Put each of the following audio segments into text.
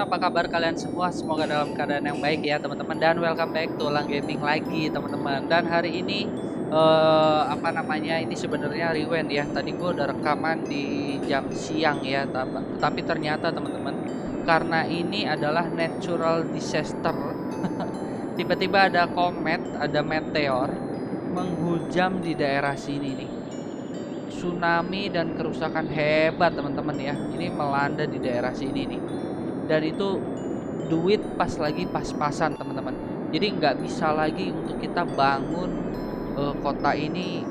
Apa kabar kalian semua? Semoga dalam keadaan yang baik ya, teman-teman. Dan welcome back to Lang Gaming lagi, teman-teman. Dan hari ini uh, apa namanya? Ini sebenarnya rewind ya. Tadi gue udah rekaman di jam siang ya, tapi ternyata teman-teman, karena ini adalah natural disaster. Tiba-tiba ada komet, ada meteor menghujam di daerah sini nih tsunami dan kerusakan hebat teman-teman ya ini melanda di daerah sini nih dan itu duit pas lagi pas-pasan teman-teman. Jadi nggak bisa lagi untuk kita bangun uh, kota ini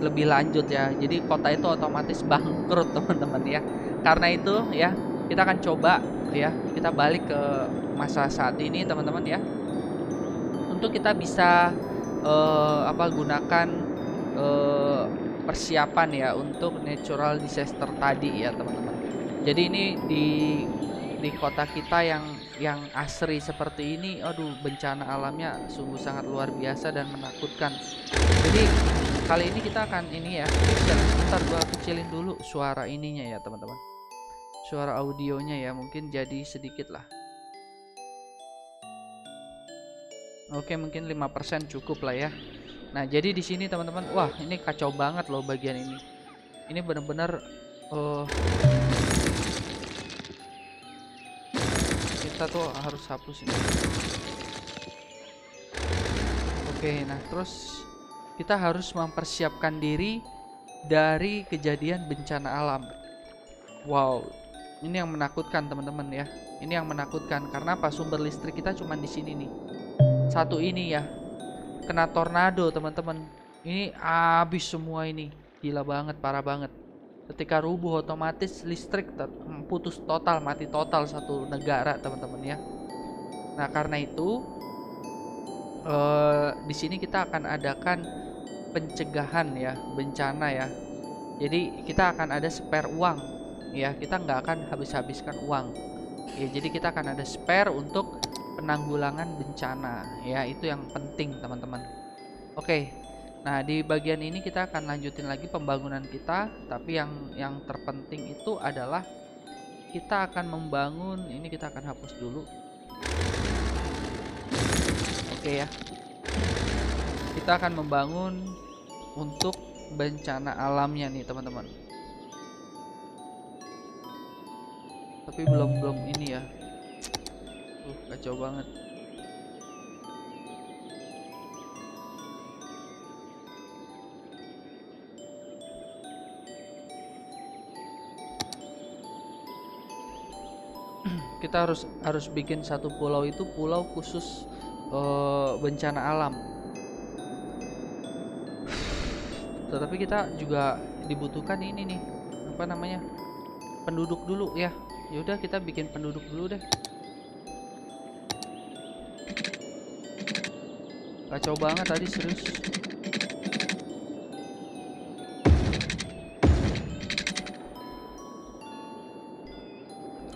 lebih lanjut ya. Jadi kota itu otomatis bangkrut teman-teman ya. Karena itu ya kita akan coba ya kita balik ke masa saat ini teman-teman ya. Untuk kita bisa uh, apa gunakan uh, persiapan ya untuk natural disaster tadi ya teman-teman. Jadi ini di di kota kita yang yang asri seperti ini aduh bencana alamnya sungguh sangat luar biasa dan menakutkan. Jadi kali ini kita akan ini ya sebentar gua kecilin dulu suara ininya ya teman-teman. Suara audionya ya mungkin jadi sedikit lah. Oke mungkin 5% cukup lah ya. Nah, jadi di sini teman-teman, wah ini kacau banget loh bagian ini. Ini benar-benar uh, kita tuh harus hapus ini. Oke, nah terus kita harus mempersiapkan diri dari kejadian bencana alam. Wow, ini yang menakutkan teman-teman ya. Ini yang menakutkan karena apa? Sumber listrik kita cuma di sini nih. Satu ini ya, kena tornado teman-teman ini habis semua ini gila banget parah banget ketika rubuh otomatis listrik mm, putus total mati total satu negara teman-teman ya. Nah karena itu uh, di sini kita akan adakan pencegahan ya bencana ya. Jadi kita akan ada spare uang ya. Kita nggak akan habis-habiskan uang. Ya jadi kita akan ada spare untuk penanggulangan bencana ya. Itu yang penting teman-teman. Oke nah di bagian ini kita akan lanjutin lagi pembangunan kita tapi yang yang terpenting itu adalah kita akan membangun ini kita akan hapus dulu. Oke ya. Kita akan membangun untuk bencana alamnya nih teman-teman. Tapi belum belum ini ya. Uh, kacau banget. Kita harus harus bikin satu pulau itu pulau khusus uh, bencana alam. Tetapi kita juga dibutuhkan ini nih, apa namanya? Penduduk dulu ya. Yaudah kita bikin penduduk dulu deh. Kacau banget tadi serius.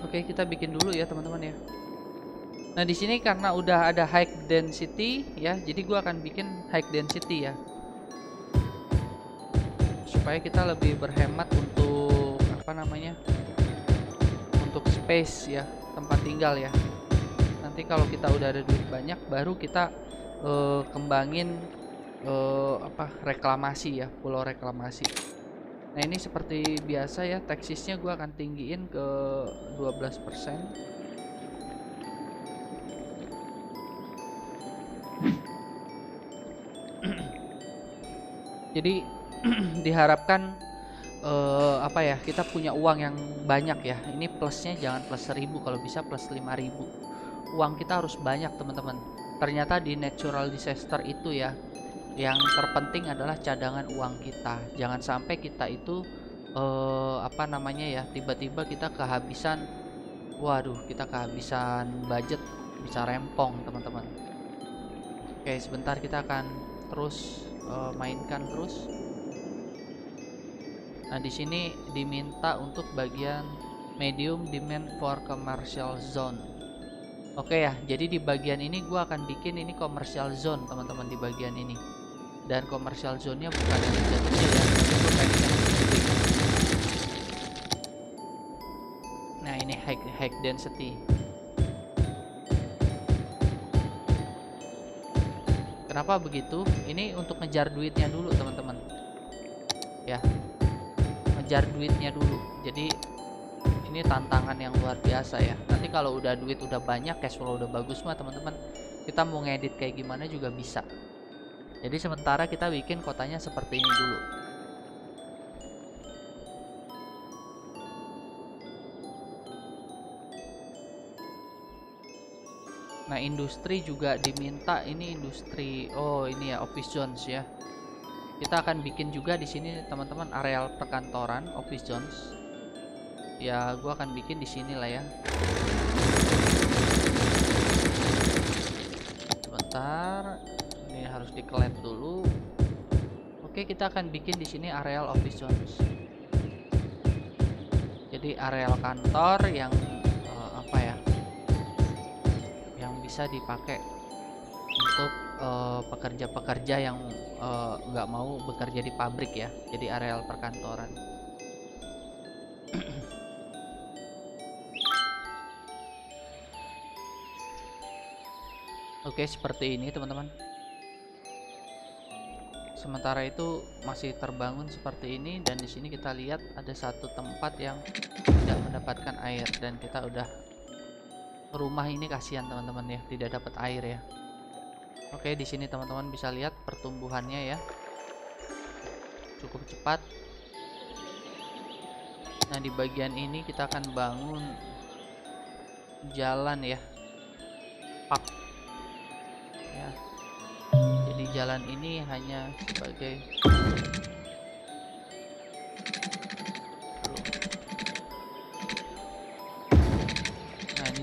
Oke, kita bikin dulu ya, teman-teman ya. Nah, di sini karena udah ada high density ya, jadi gua akan bikin high density ya. Supaya kita lebih berhemat untuk apa namanya? Untuk space ya, tempat tinggal ya. Nanti kalau kita udah ada duit banyak baru kita uh, kembangin uh, apa reklamasi ya pulau reklamasi nah ini seperti biasa ya teksisnya gue akan tinggiin ke 12% jadi diharapkan uh, apa ya kita punya uang yang banyak ya. Ini plusnya jangan plus 1000 kalau bisa plus 5000 uang kita harus banyak teman-teman. Ternyata di natural disaster itu ya yang terpenting adalah cadangan uang kita. Jangan sampai kita itu uh, apa namanya ya tiba-tiba kita kehabisan waduh kita kehabisan budget bisa rempong teman-teman. Oke sebentar kita akan terus uh, mainkan terus. Nah di sini diminta untuk bagian medium demand for commercial zone. Oke ya, jadi di bagian ini gue akan bikin ini commercial zone teman-teman di bagian ini. Dan commercial zone-nya bukan yang kecil ya, Nah ini high high density. Kenapa begitu? Ini untuk ngejar duitnya dulu teman-teman. Ya. Ngejar duitnya dulu. Jadi ini tantangan yang luar biasa ya. Nanti kalau udah duit udah banyak cash flow udah bagus mah teman-teman kita mau ngedit kayak gimana juga bisa jadi sementara kita bikin kotanya seperti ini dulu Nah, industri juga diminta ini industri. Oh, ini ya office zones ya. Kita akan bikin juga di sini teman-teman areal perkantoran office zones. Ya, gua akan bikin di sini lah ya. Sebentar. Harus dikelet dulu. Oke, kita akan bikin di sini areal office zones. Jadi areal kantor yang uh, apa ya? bisa dipakai untuk pekerja-pekerja uh, yang nggak uh, mau bekerja di pabrik ya jadi areal perkantoran Oke seperti ini teman-teman sementara itu masih terbangun seperti ini dan di sini kita lihat ada satu tempat yang tidak mendapatkan air dan kita udah rumah ini kasihan teman-teman ya tidak dapat air ya. Oke di sini teman-teman bisa lihat pertumbuhannya ya. Cukup cepat. Nah di bagian ini kita akan bangun jalan ya jalan ini hanya sebagai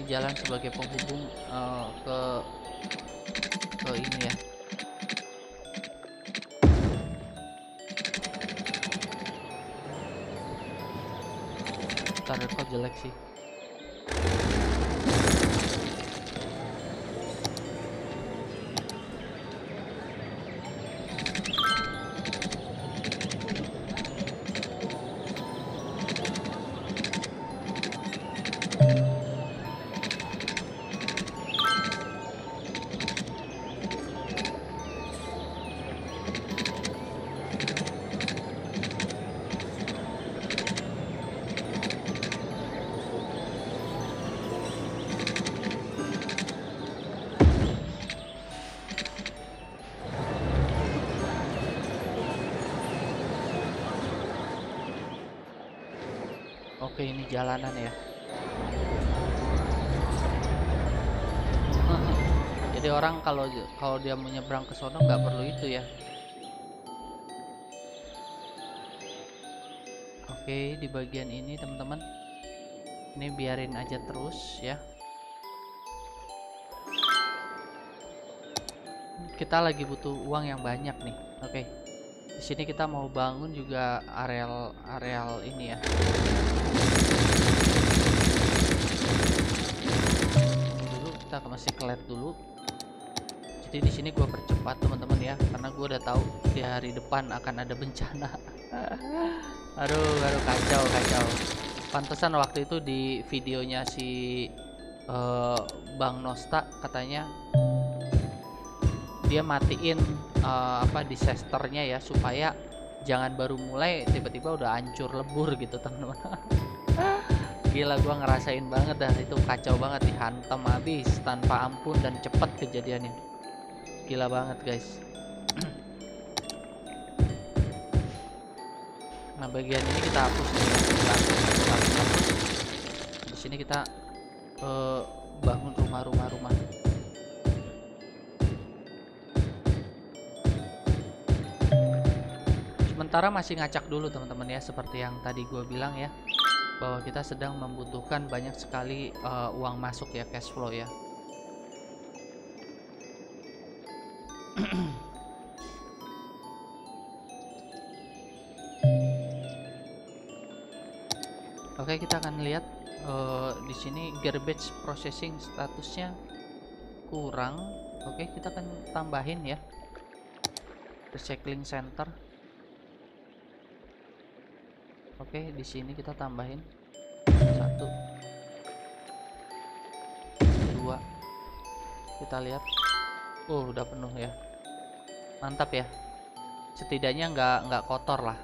jalan sebagai penghubung uh, ke ke ini ya. Ntar kok jelek sih Ini jalanan ya. Jadi orang kalau kalau dia menyeberang ke sono nggak perlu itu ya. Oke di bagian ini teman-teman. Ini biarin aja terus ya. Kita lagi butuh uang yang banyak nih. Oke di sini kita mau bangun juga areal areal ini ya. Dulu kita masih kelet dulu. Jadi di sini gue percepat teman-teman ya. Karena gue udah tahu di hari depan akan ada bencana. Aduh aduh kacau kacau. Pantesan waktu itu di videonya si uh, Bang Nosta katanya dia matiin uh, apa disasternya ya supaya jangan baru mulai tiba-tiba udah hancur lebur gitu teman-teman. Gila gua ngerasain banget dah itu kacau banget dihantam habis tanpa ampun dan cepat kejadiannya. Gila banget guys. Nah bagian ini kita hapus di sini kita uh, bangun rumah-rumah rumah sementara masih ngacak dulu teman-teman ya seperti yang tadi gue bilang ya bahwa kita sedang membutuhkan banyak sekali uh, uang masuk ya cash flow ya Oke, kita akan lihat uh, di sini garbage processing statusnya kurang. Oke, kita akan tambahin ya. Recycling center. Oke, di sini kita tambahin satu, dua. Kita lihat, oh udah penuh ya, mantap ya. Setidaknya nggak nggak kotor lah.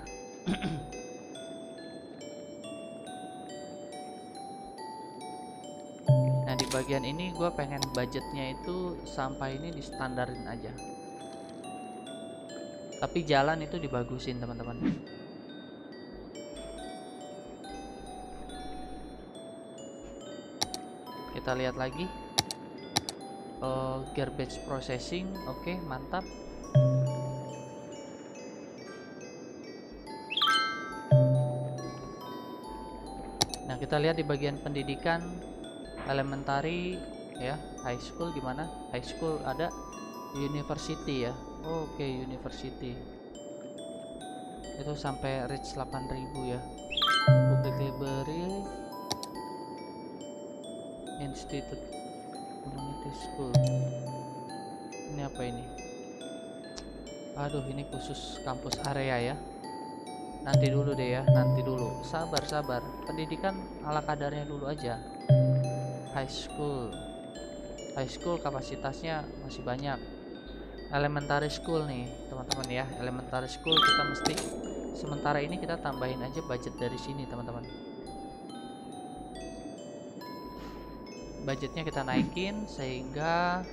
nah di bagian ini gue pengen budgetnya itu sampai ini di standarin aja. Tapi jalan itu dibagusin teman-teman. Kita lihat lagi. Uh, garbage processing oke okay, mantap. Nah kita lihat di bagian pendidikan elementary ya high school gimana? High school ada university ya. Oke okay, university. Itu sampai reach 8000 ya. Public library institute community school. Ini apa ini? Aduh ini khusus kampus area ya. Nanti dulu deh ya nanti dulu. Sabar sabar. Pendidikan ala kadarnya dulu aja. High school. High school kapasitasnya masih banyak. Elementary school nih teman-teman ya. Elementary school kita mesti sementara ini kita tambahin aja budget dari sini teman-teman budgetnya kita naikin sehingga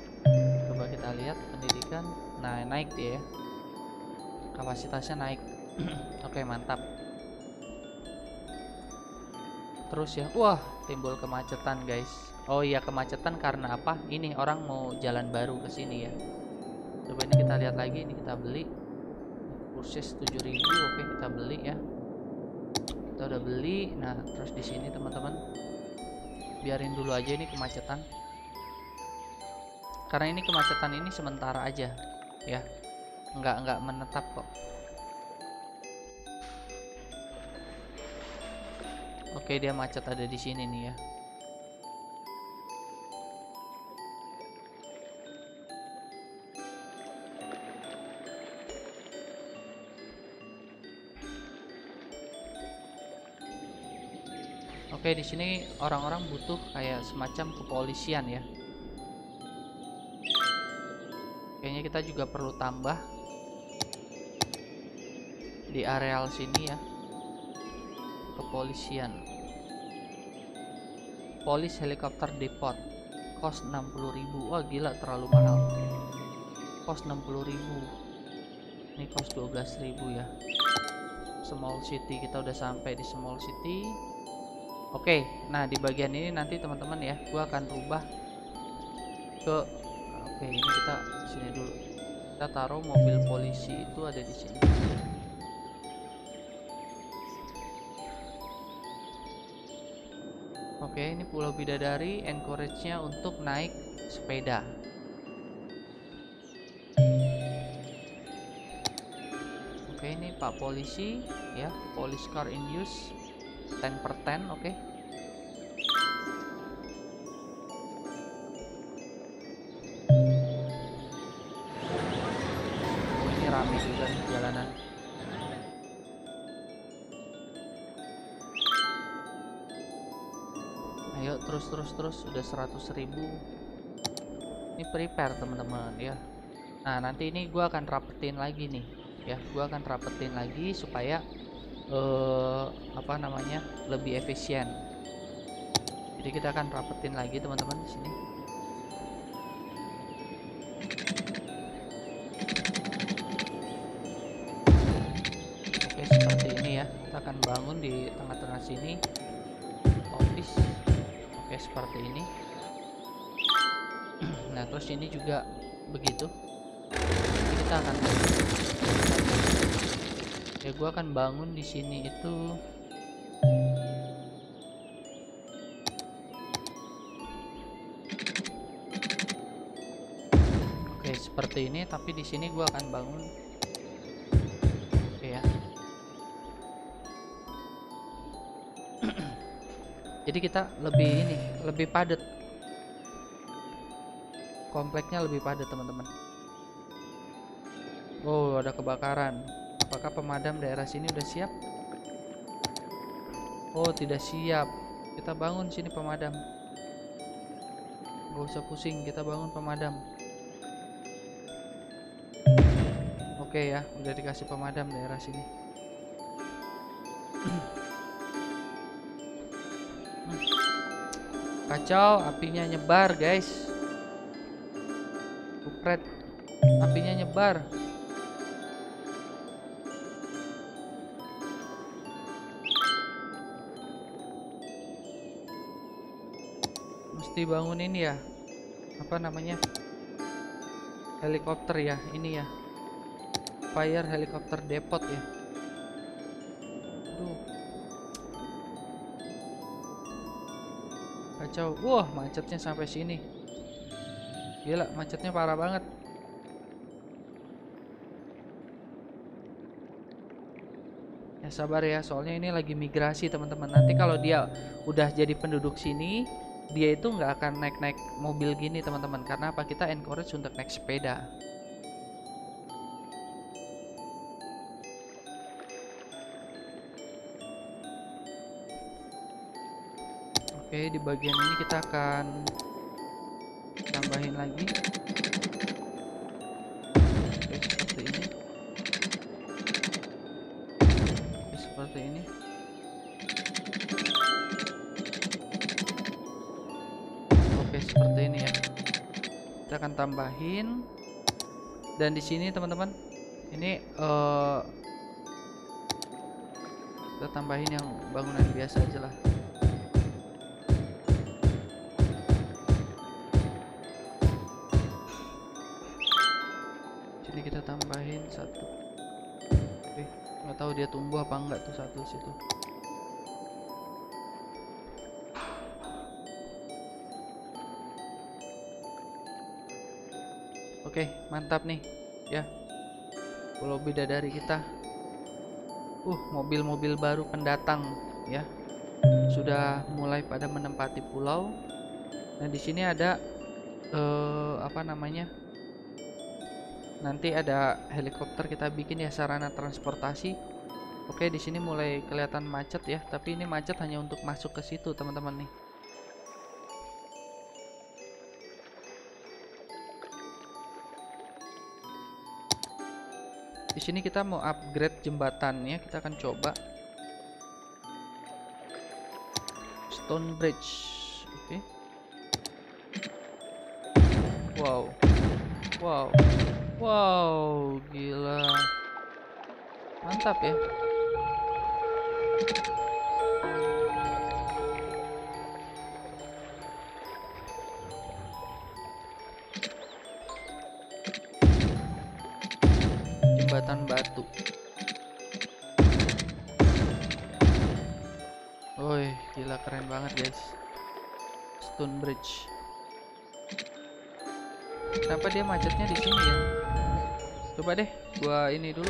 coba kita lihat pendidikan nah naik dia. Ya kapasitasnya naik. Oke mantap. Terus ya wah timbul kemacetan guys. Oh iya kemacetan karena apa? Ini orang mau jalan baru ke sini ya. Coba ini kita lihat lagi ini kita beli. Kursus 7000 oke kita beli ya. Kita udah beli. Nah terus di sini teman-teman biarin dulu aja ini kemacetan. Karena ini kemacetan ini sementara aja ya. Nggak nggak menetap kok. Oke dia macet ada di sini nih ya Oke, di sini orang-orang butuh kayak semacam kepolisian ya. Kayaknya kita juga perlu tambah di areal sini ya. Kepolisian. Polis helikopter depot. Kos 60.000. Wah, gila terlalu mahal. Kos 60.000. Ini kos 12.000 ya. Small city kita udah sampai di small city Oke, nah di bagian ini nanti teman-teman ya, gua akan rubah ke Oke, ini kita sini dulu. Kita taruh mobil polisi itu ada di sini. Oke, ini Pulau Bidadari encourage-nya untuk naik sepeda. Oke, ini Pak polisi ya, police car in use 10 per 10 oke. Okay. oh ini rame juga nih jalanan. Ayo terus terus terus. Sudah 100 ribu. Ini prepare teman-teman ya. Nah nanti ini gua akan rapetin lagi nih ya. Gua akan rapetin lagi supaya uh, apa namanya lebih efisien. Jadi kita akan rapetin lagi teman-teman di sini. Oke seperti ini ya. Kita akan bangun di tengah-tengah sini. Office. Oke seperti ini. Nah terus ini juga begitu. Jadi kita akan ya gue akan bangun di sini itu. Oke seperti ini tapi di sini gue akan bangun. Oke ya. Jadi kita lebih ini lebih padat. Kompleknya lebih padat teman-teman. Oh ada kebakaran Apakah pemadam daerah sini udah siap? Oh, tidak siap. Kita bangun sini pemadam. Gak usah pusing, kita bangun pemadam. Oke ya, udah dikasih pemadam daerah sini. Kacau, apinya nyebar, guys. Kupret, apinya nyebar. Mesti bangun ini ya. Apa namanya? Helikopter ya, ini ya. Fire helikopter depot ya. Aduh. Kacau. Wah, macetnya sampai sini. Gila, macetnya parah banget. Ya sabar ya, soalnya ini lagi migrasi teman-teman. Nanti kalau dia udah jadi penduduk sini, dia itu nggak akan naik-naik mobil gini teman-teman. Karena apa? Kita encourage untuk naik sepeda. Oke, di bagian ini kita akan tambahin lagi. Akan tambahin. Dan di sini teman-teman, ini eh kita tambahin yang bangunan biasa aja lah. Sini kita tambahin satu. Oke, nggak tahu dia tumbuh apa enggak tuh satu situ. Oke, mantap nih. Ya. Pulau Bidadari kita. Uh, mobil-mobil baru pendatang ya. Sudah mulai pada menempati pulau. Nah, di sini ada eh apa namanya? Nanti ada helikopter kita bikin ya sarana transportasi. Oke, di sini mulai kelihatan macet ya, tapi ini macet hanya untuk masuk ke situ, teman-teman nih. Di sini kita mau upgrade jembatannya, kita akan coba Stone Bridge. Oke. Wow. Wow. Wow, gila. Mantap ya. Jembatan batu. Woi, gila keren banget, guys. Stone Bridge. Kenapa dia macetnya di sini ya? Coba deh, gua ini dulu.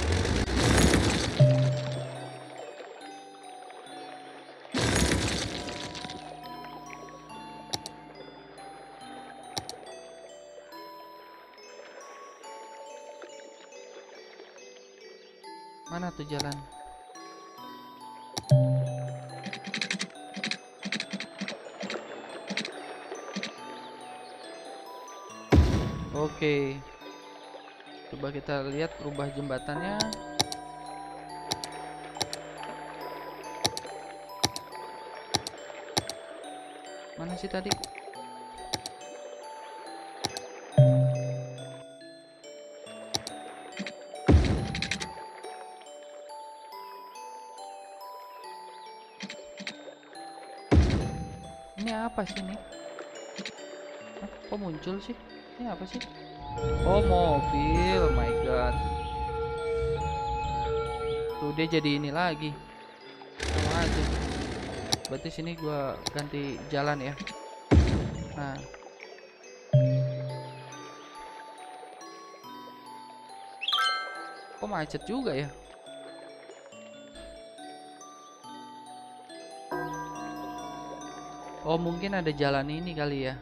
Tuh jalan? Oke. Coba kita lihat rubah jembatannya. Mana sih tadi? Apa sih ini? Hah, kok muncul sih? Ini apa sih? Oh mobil, oh my god. Tuh dia jadi ini lagi. Sama aja. Berarti sini gua ganti jalan ya. Nah. Kok macet juga ya? Oh mungkin ada jalan ini kali ya.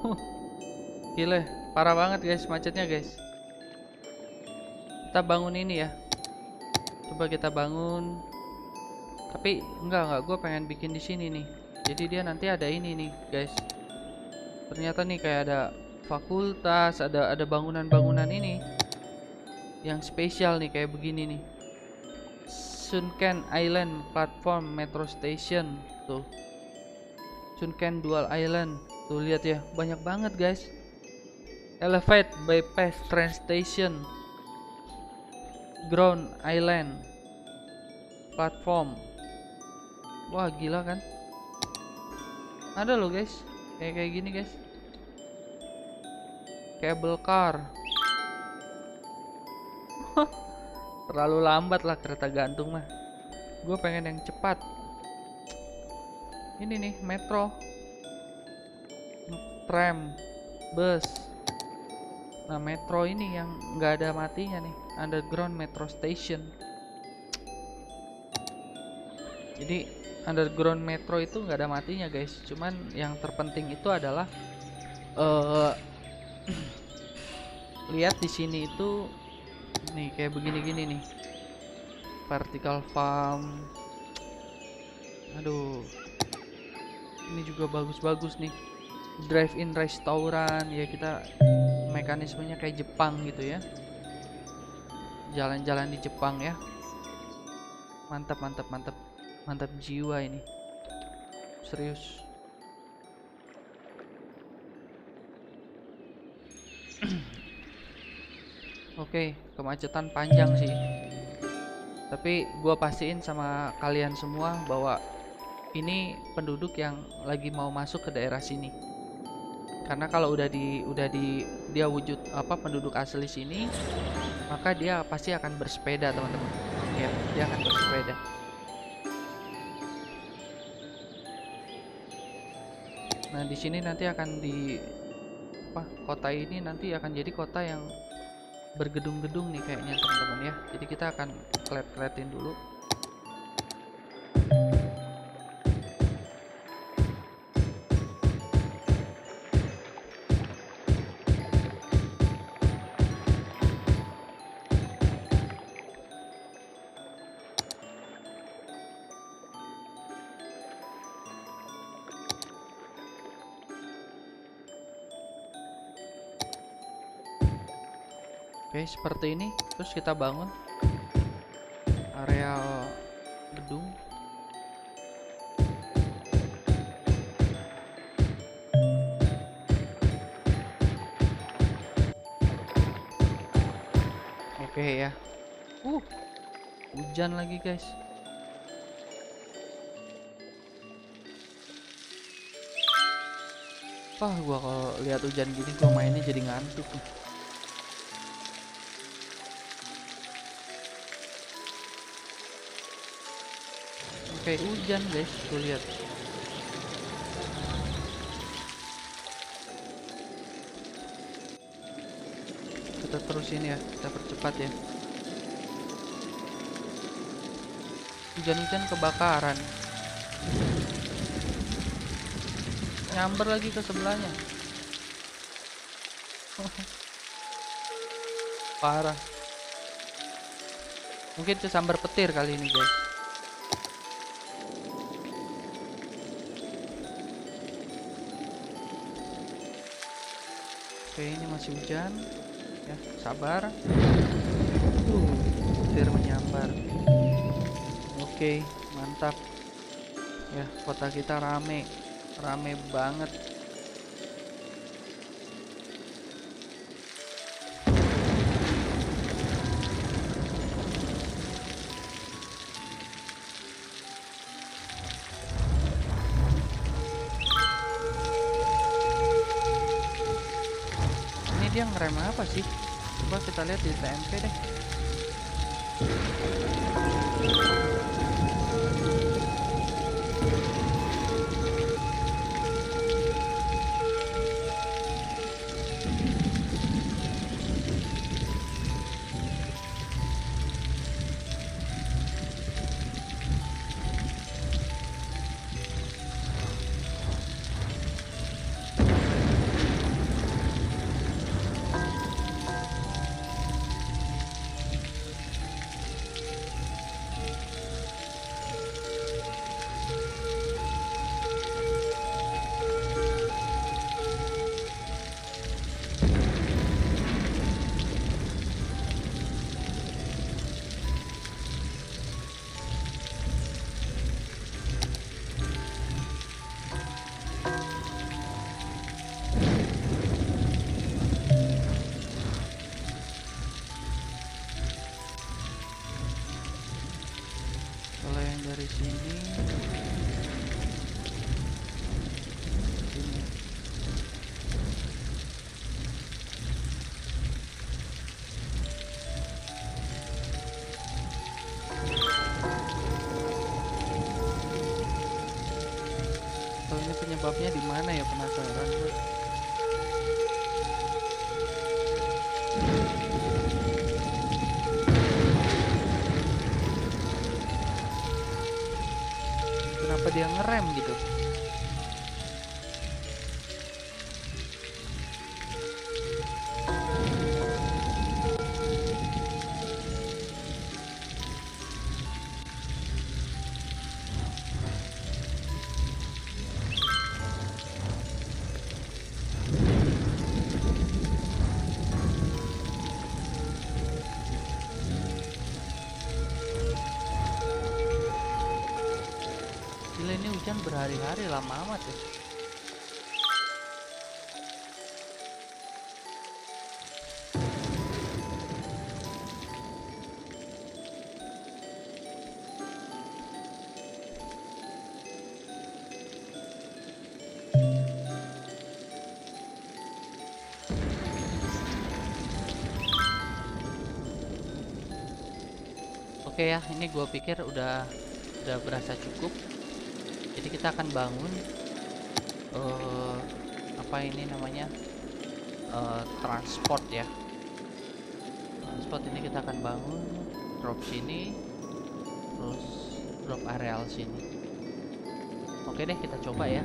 Huh. Gile, parah banget guys macetnya guys. Kita bangun ini ya. Coba kita bangun tapi enggak enggak, gue pengen bikin di sini nih. Jadi dia nanti ada ini nih guys. Ternyata nih kayak ada fakultas, ada ada bangunan-bangunan ini yang spesial nih kayak begini nih. Sunken Island Platform Metro Station tuh. Sunken Dual Island tuh lihat ya banyak banget guys. Elevate Bypass Train Station Ground Island Platform Wah gila kan? Ada loh guys. Kayak kayak gini guys. Cable car. Terlalu lambat lah kereta gantung mah. Gue pengen yang cepat. Ini nih metro. Tram. Bus. Nah metro ini yang nggak ada matinya nih. Underground Metro Station. Jadi underground metro itu nggak ada matinya guys. Cuman yang terpenting itu adalah uh, Lihat di sini itu Nih kayak begini-gini nih. Vertical farm. Aduh. Ini juga bagus-bagus nih. Drive-in restoran Ya kita mekanismenya kayak Jepang gitu ya. Jalan-jalan di Jepang ya. Mantap mantap mantap mantap jiwa ini. Serius. Oke, kemacetan panjang sih. Tapi gua pastiin sama kalian semua bahwa ini penduduk yang lagi mau masuk ke daerah sini. Karena kalau udah di udah di dia wujud apa penduduk asli sini maka dia pasti akan bersepeda teman-teman. Ya dia akan bersepeda nah di sini nanti akan di apa kota ini nanti akan jadi kota yang bergedung-gedung nih kayaknya teman-teman ya. Jadi kita akan klet-kletin dulu Oke, seperti ini. Terus kita bangun area gedung. Oke ya. Uh. Hujan lagi, guys. Wah, gua kalau lihat hujan gini gua mainnya jadi ngantuk. Kayak hujan guys tuh lihat. Kita terusin ya kita percepat ya. Hujan-hujan kebakaran. Nyamber lagi ke sebelahnya. Parah. Mungkin kesambar petir kali ini guys Oke ini masih hujan. Ya sabar. Uh petir menyambar. Oke mantap. Ya kota kita rame. Rame banget ngerem apa sih? Coba kita lihat di TMP deh berhari-hari lama amat ya Oke ya, ini gue pikir udah udah berasa cukup. Jadi kita akan bangun eh apa ini namanya eh, transport ya. Transport ini kita akan bangun drop sini, terus drop areal sini. Oke deh, kita coba ya.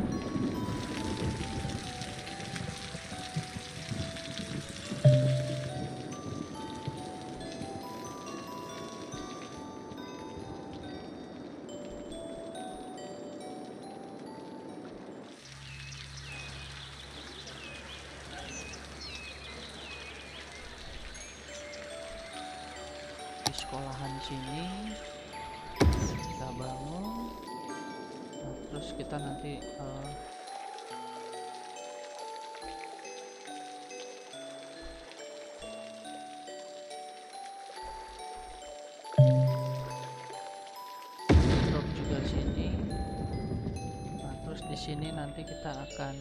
Akan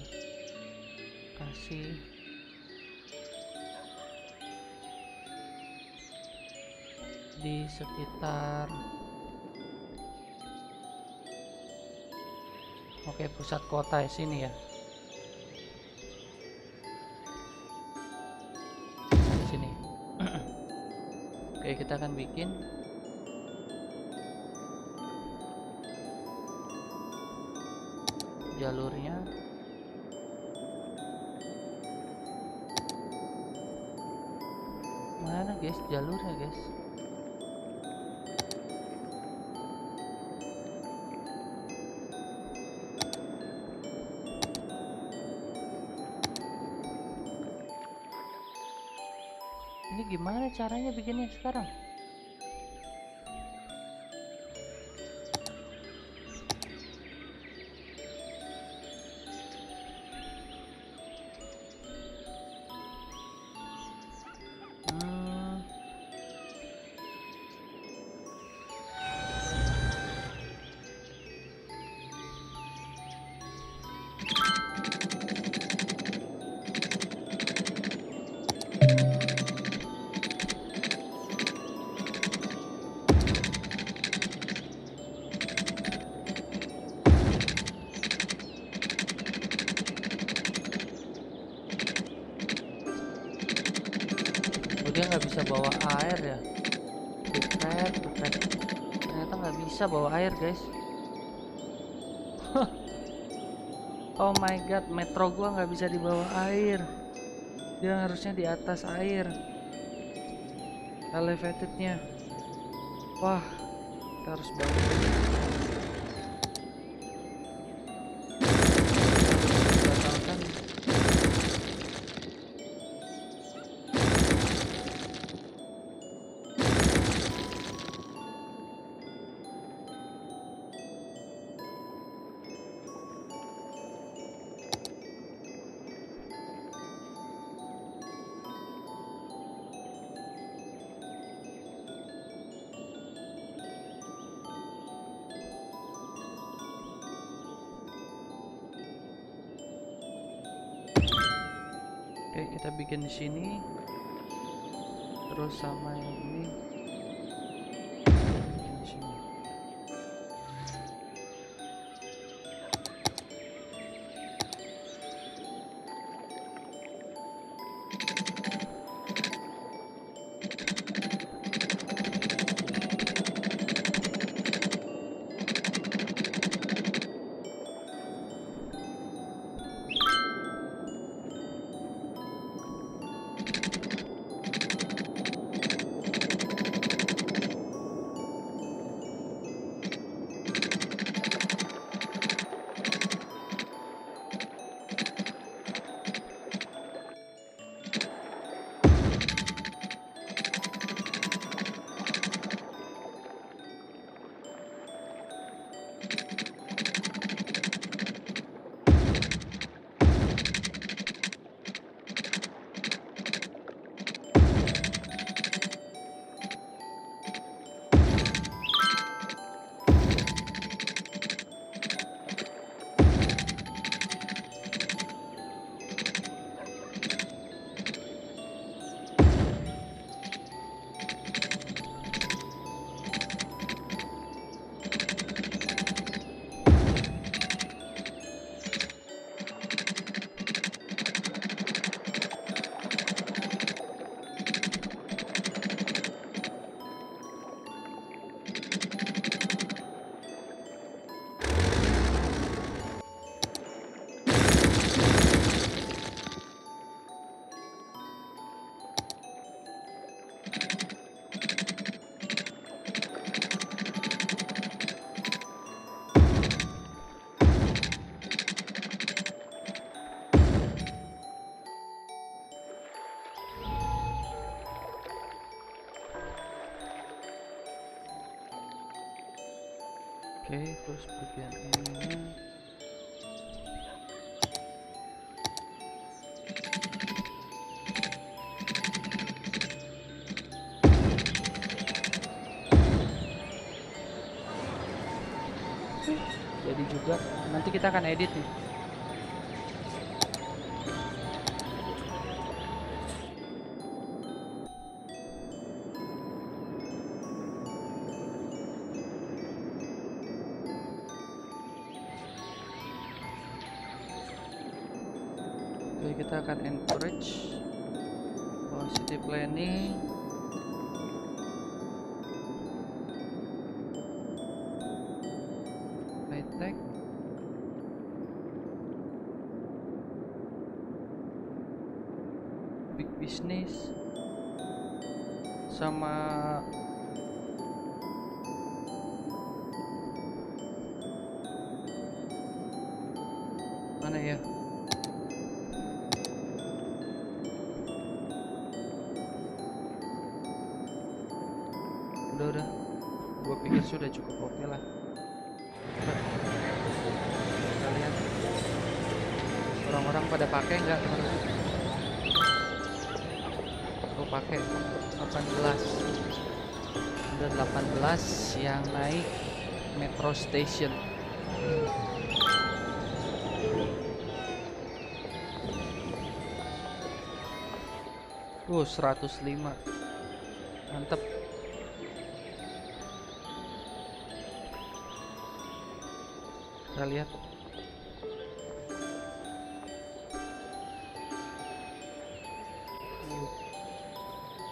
kasih. Di sekitar Oke pusat kota di sini ya. Sini. Oke kita akan bikin. Jalurnya jalurnya guys Ini gimana caranya bikinnya sekarang? Bisa bawa air guys. oh my god, metro gua nggak bisa dibawa air. Dia harusnya di atas air. Elevatednya. Wah, kita harus bangun. Bikin di sini. Terus sama terus bagian ini. Jadi juga nanti kita akan edit nih udah udah gua pikir sudah cukup oke lah Coba. kita orang-orang pada pakai nggak teman-teman oh pakai 18 ada 18 yang naik metro station Oh, 105. Mantap. Kita lihat?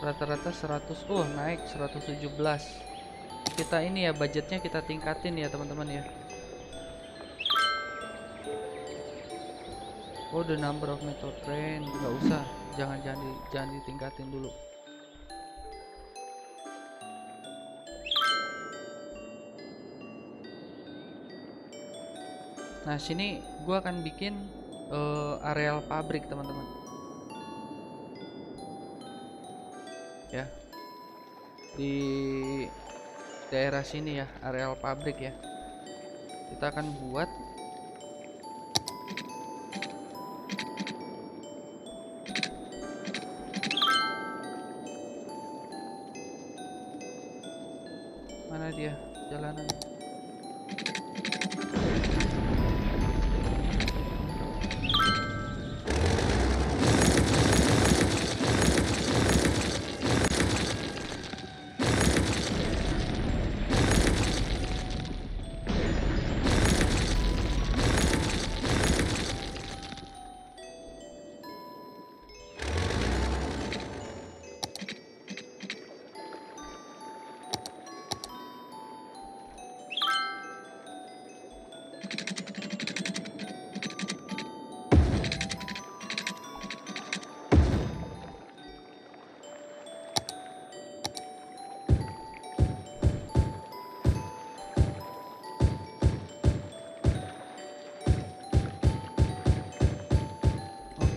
Rata-rata 100 oh naik 117 kita ini ya budgetnya kita tingkatin ya teman-teman ya. Oh the number of metro train nggak usah. Jangan jangan di, jangan ditingkatin dulu Nah, sini gua akan bikin eh, areal pabrik, teman-teman. Ya. Di daerah sini ya, areal pabrik ya. Kita akan buat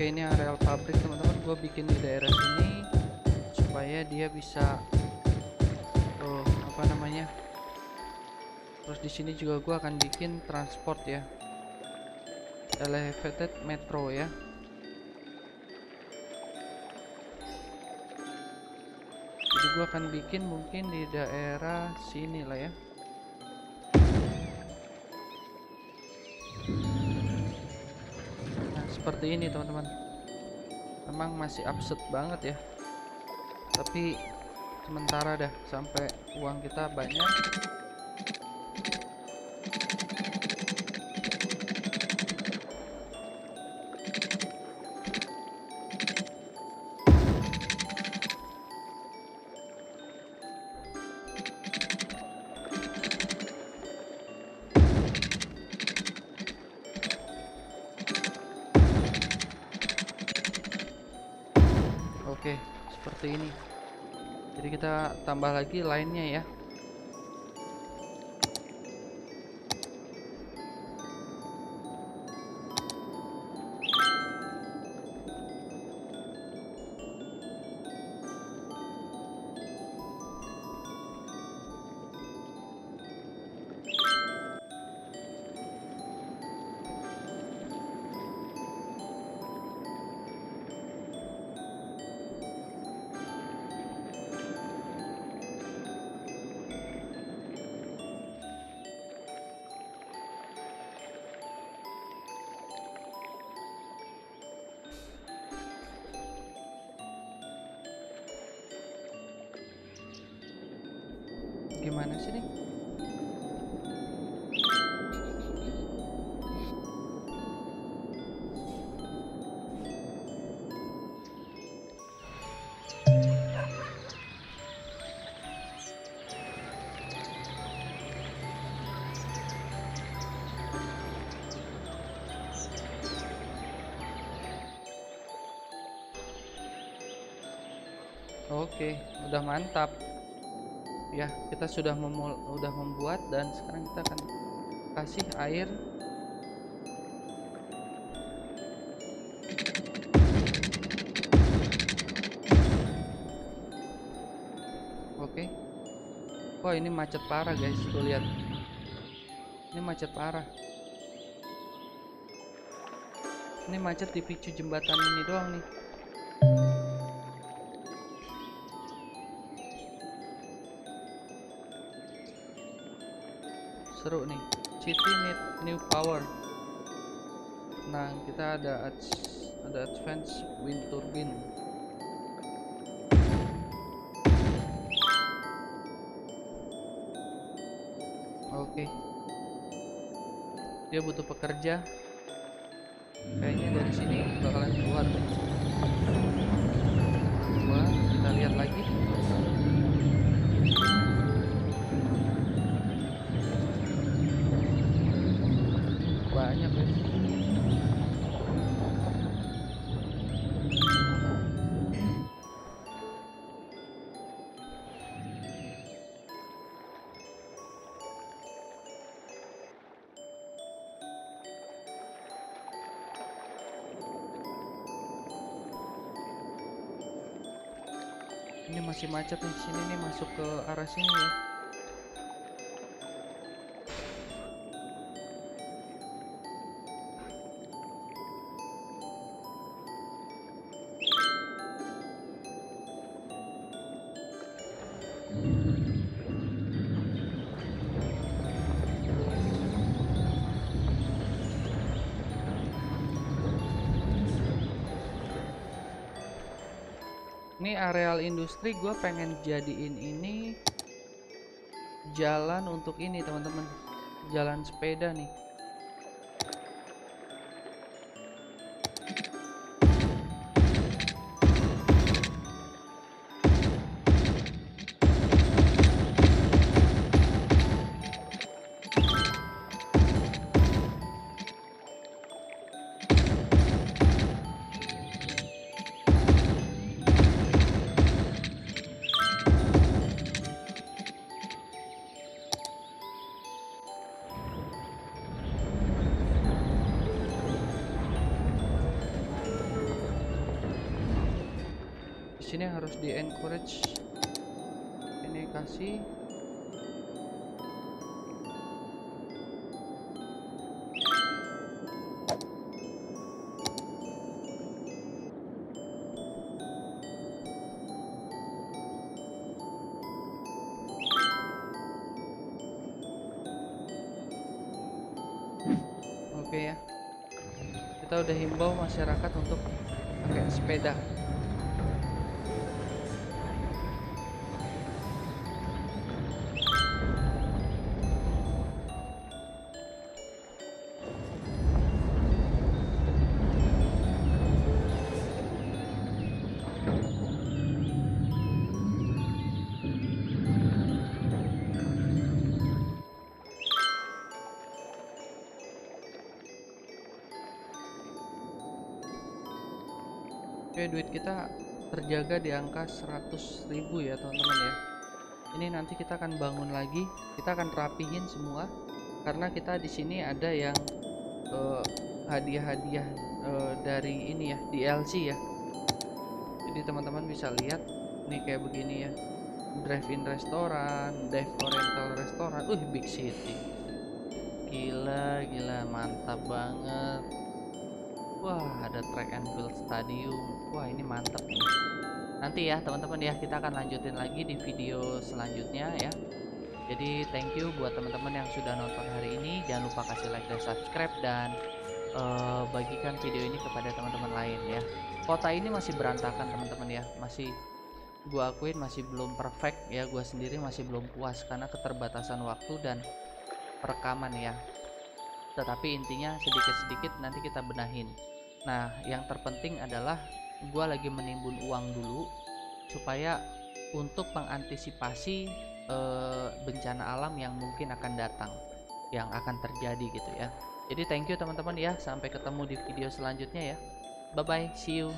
ini areal pabrik teman-teman. Gue bikin di daerah sini supaya dia bisa oh apa namanya? Terus di sini juga gue akan bikin transport ya. Elevated metro ya. Jadi gue akan bikin mungkin di daerah sini lah ya seperti ini teman-teman. Memang masih absurd banget ya. Tapi sementara dah sampai uang kita banyak. Tambah lagi lainnya ya. Gimana sih nih Oke, udah mantap. Ya, kita sudah memul udah membuat dan sekarang kita akan kasih air. Oke. Wah, ini macet parah, guys. Tuh lihat. Ini macet parah. Ini macet dipicu jembatan ini doang nih. Seru nih. City need new power. Nah kita ada ada advance wind turbine. Oke. Dia butuh pekerja. Kayaknya dari sini bakalan keluar. Kita lihat lagi banyak ya ini masih macet nih sini nih masuk ke arah sini ya areal industri gue pengen jadiin ini jalan untuk ini teman-teman, jalan sepeda nih. Sini harus di encourage ini kasih Oke ya. Kita udah himbau masyarakat untuk pakai sepeda. Oke, duit kita terjaga di angka 100.000 ya, teman-teman ya. Ini nanti kita akan bangun lagi, kita akan rapihin semua karena kita di sini ada yang eh, hadiah-hadiah eh, dari ini ya, DLC ya. Jadi teman-teman bisa lihat nih kayak begini ya. Drive-in restoran, dive oriental restoran, uh big city. Gila, gila, mantap banget. Wah, ada track and field stadium. Wah, ini mantap nih. Nanti ya, teman-teman ya, kita akan lanjutin lagi di video selanjutnya ya. Jadi, thank you buat teman-teman yang sudah nonton hari ini. Jangan lupa kasih like dan subscribe dan eh, bagikan video ini kepada teman-teman lain ya. Kota ini masih berantakan, teman-teman ya. Masih gue akuin masih belum perfect ya gue sendiri masih belum puas karena keterbatasan waktu dan perekaman ya tetapi intinya sedikit-sedikit nanti kita benahin. Nah yang terpenting adalah gue lagi menimbun uang dulu supaya untuk mengantisipasi e, bencana alam yang mungkin akan datang yang akan terjadi gitu ya. Jadi thank you teman-teman ya. Sampai ketemu di video selanjutnya ya. Bye bye see you